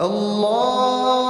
Allah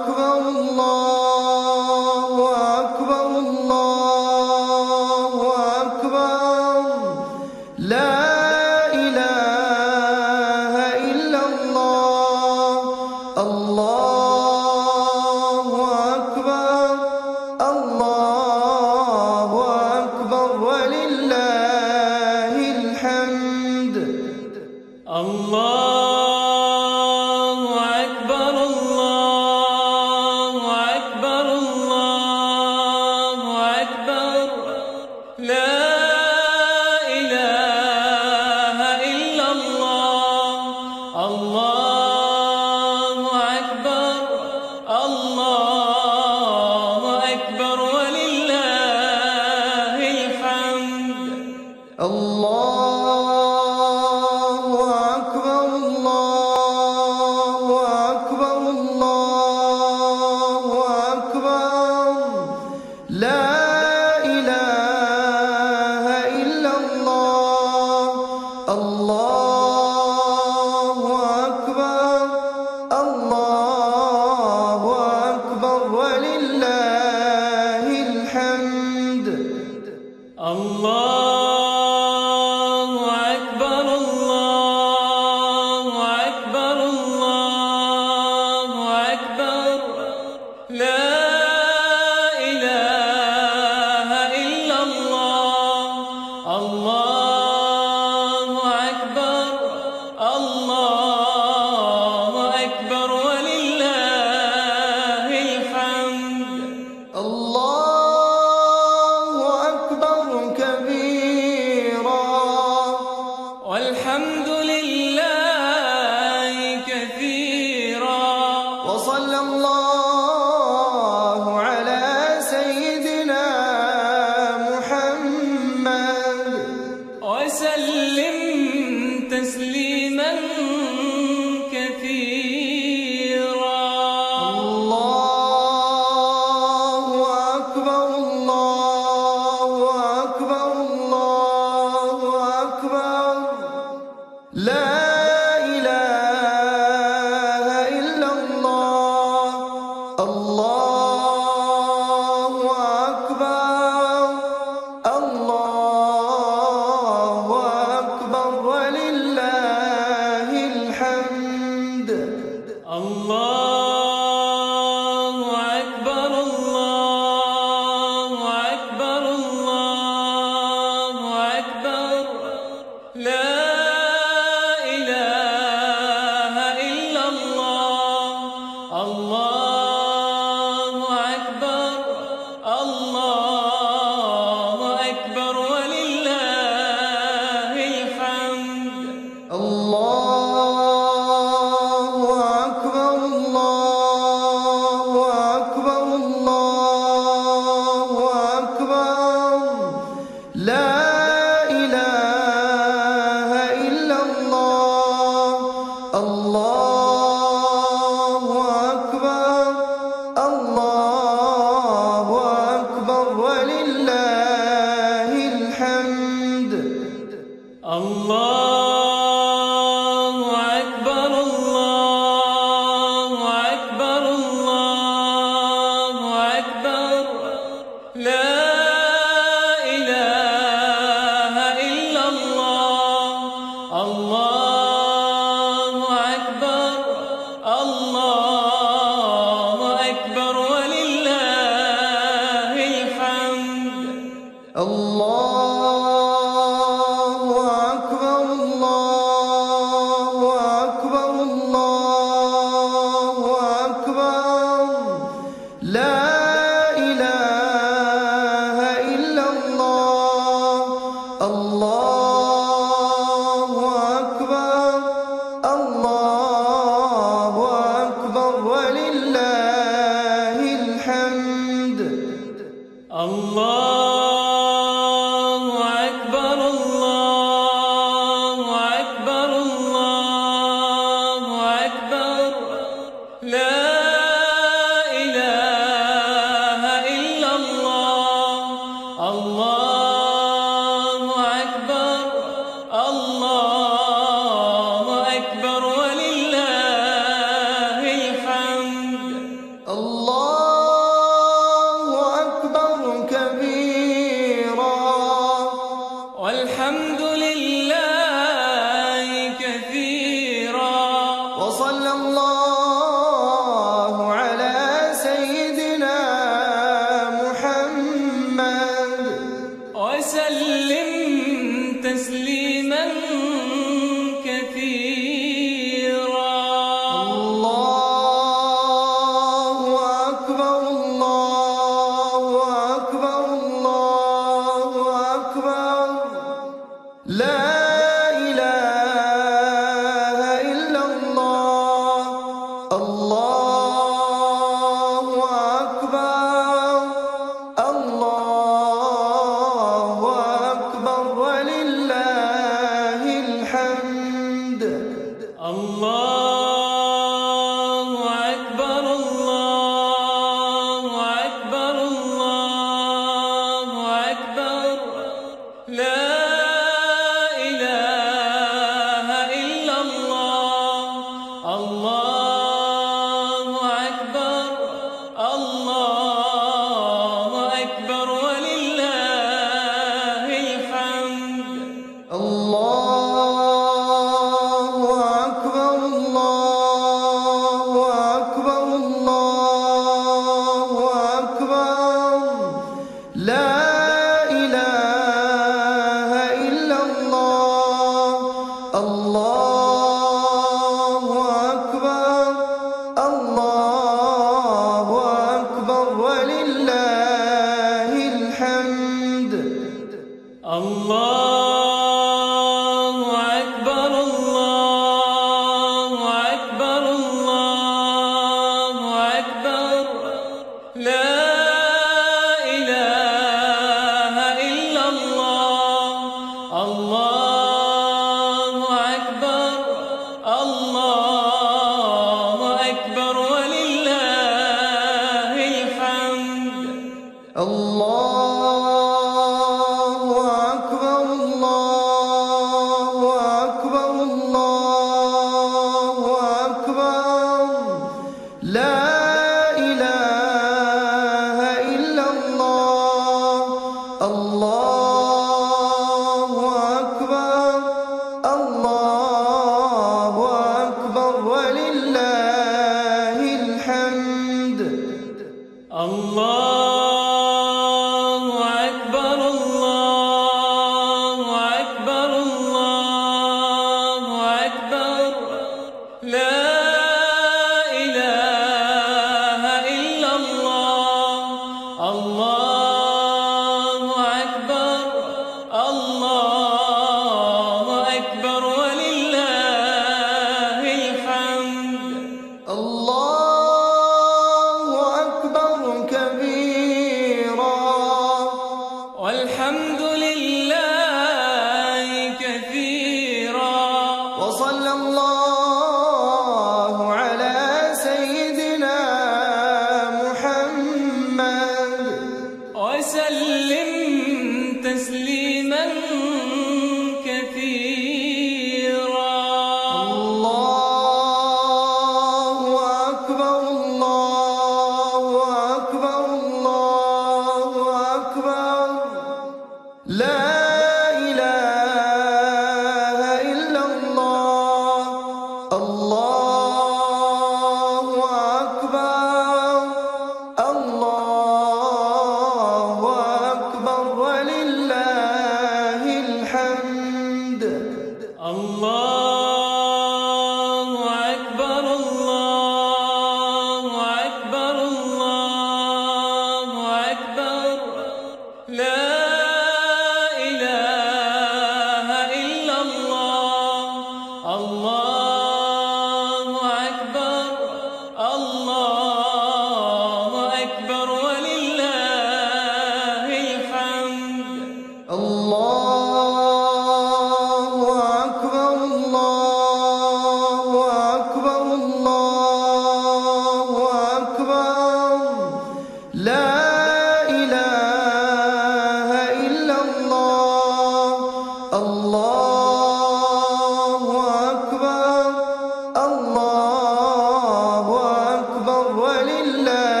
إلا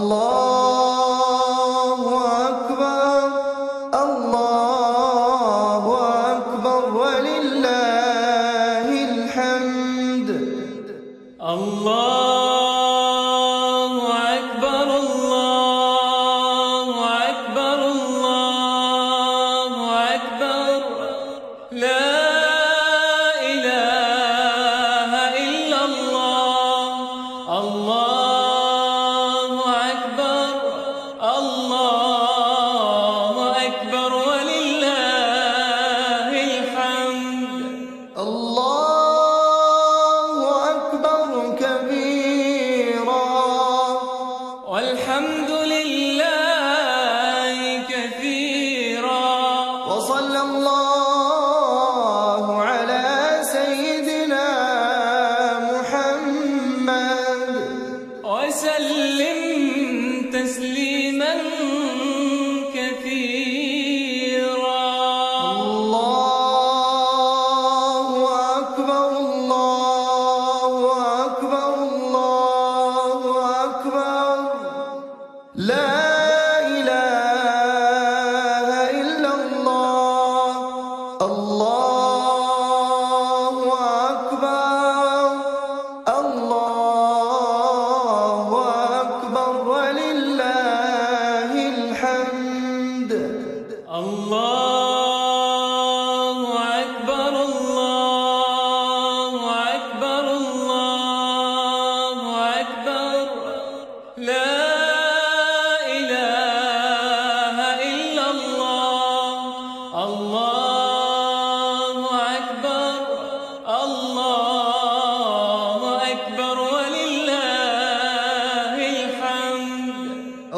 الله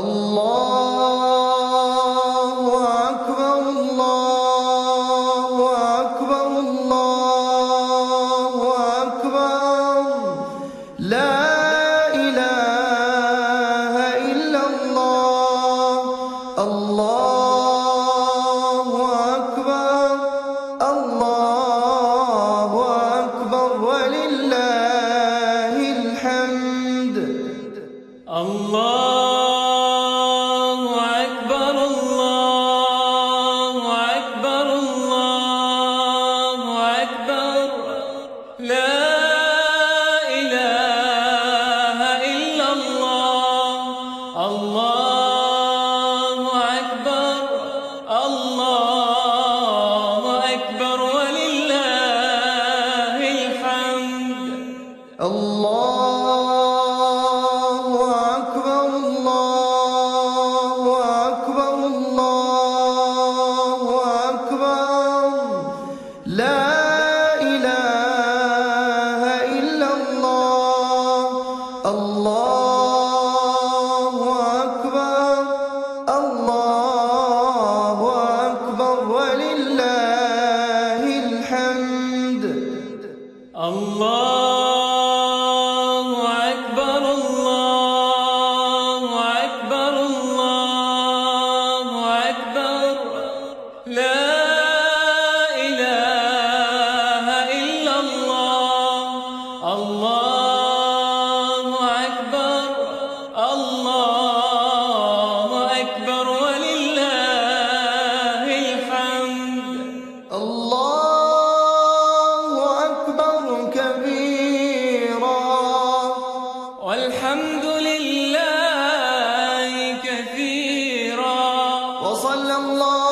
الله الله.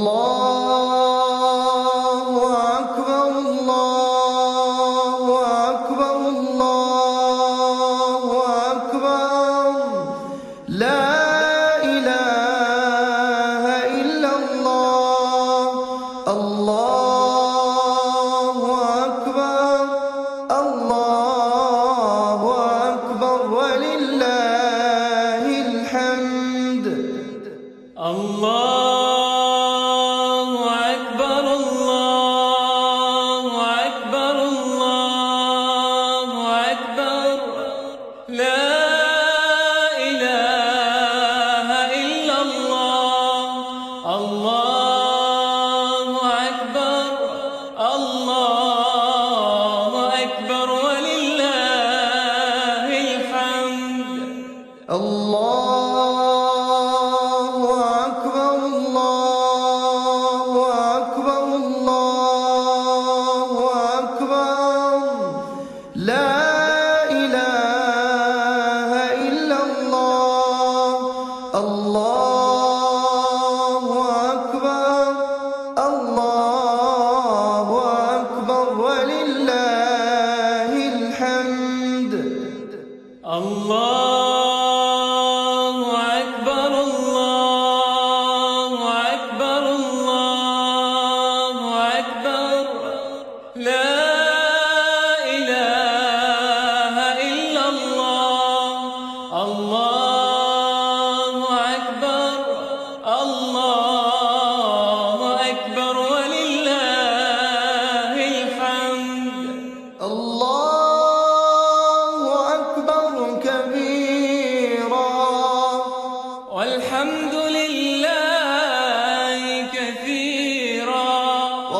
Allah.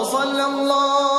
وصلى الله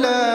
ولله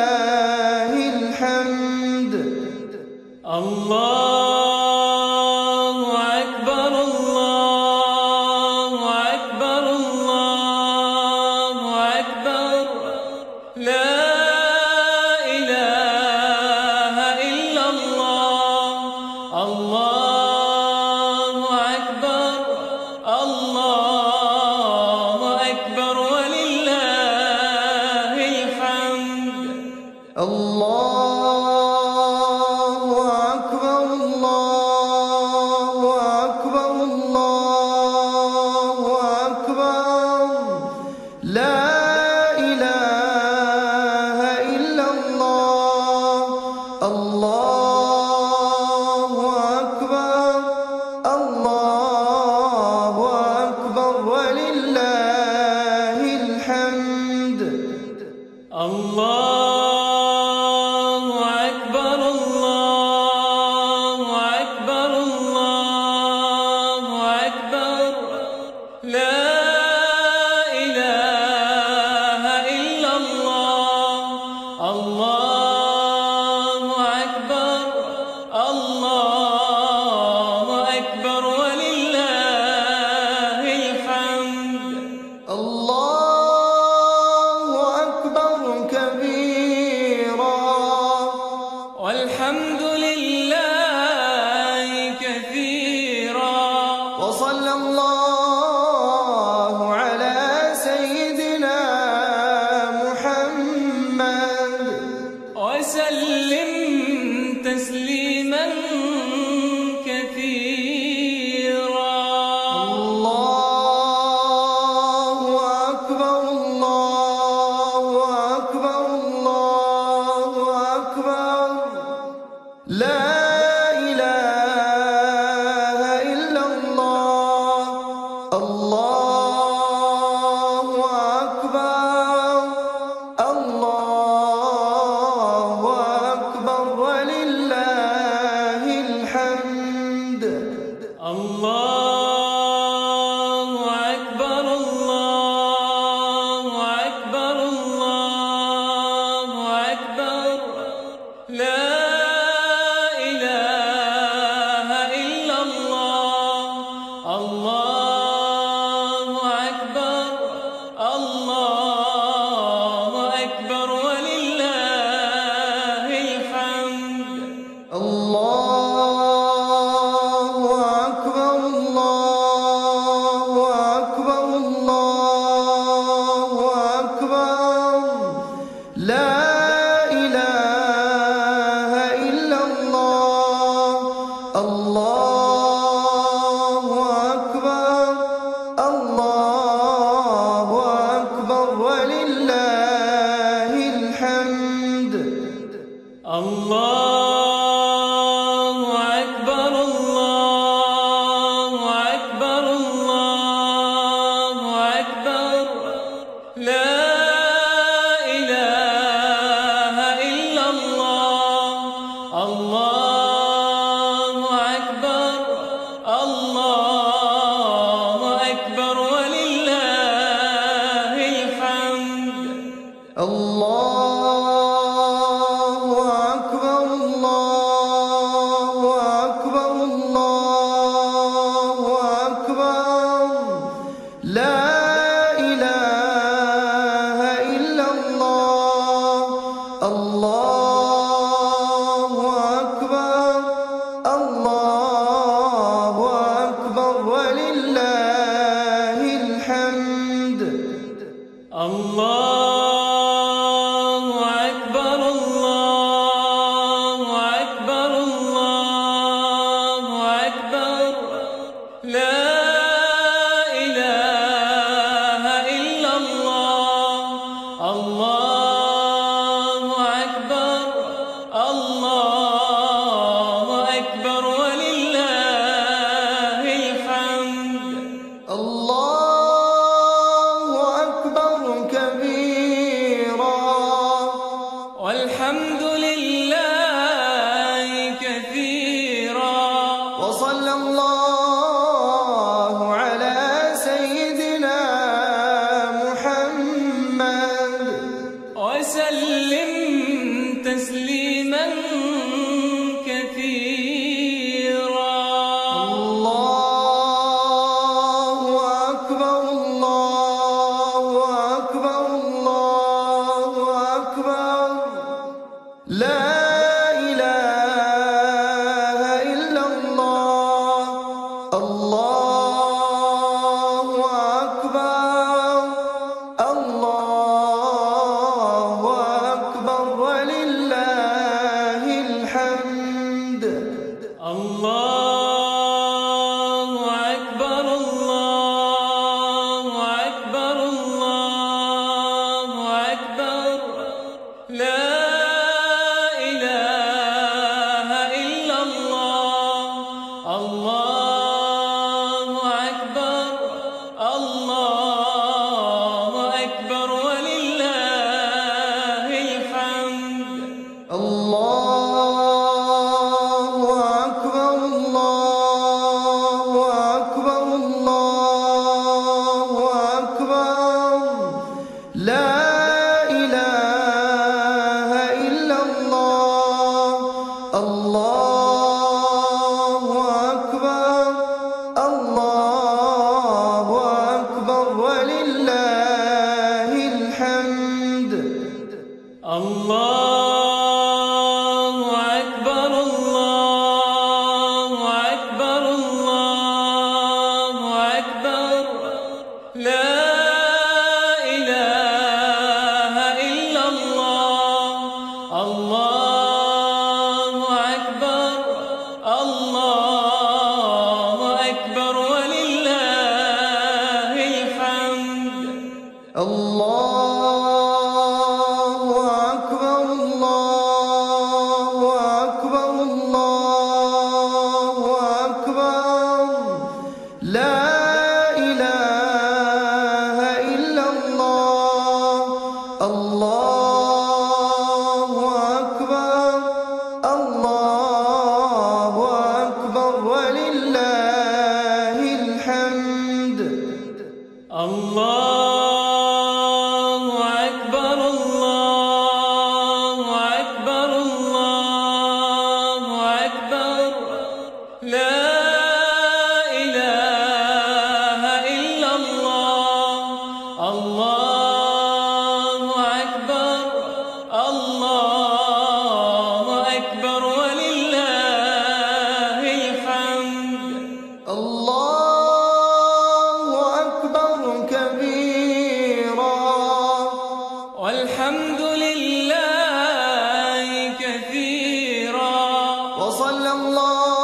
وصلى الله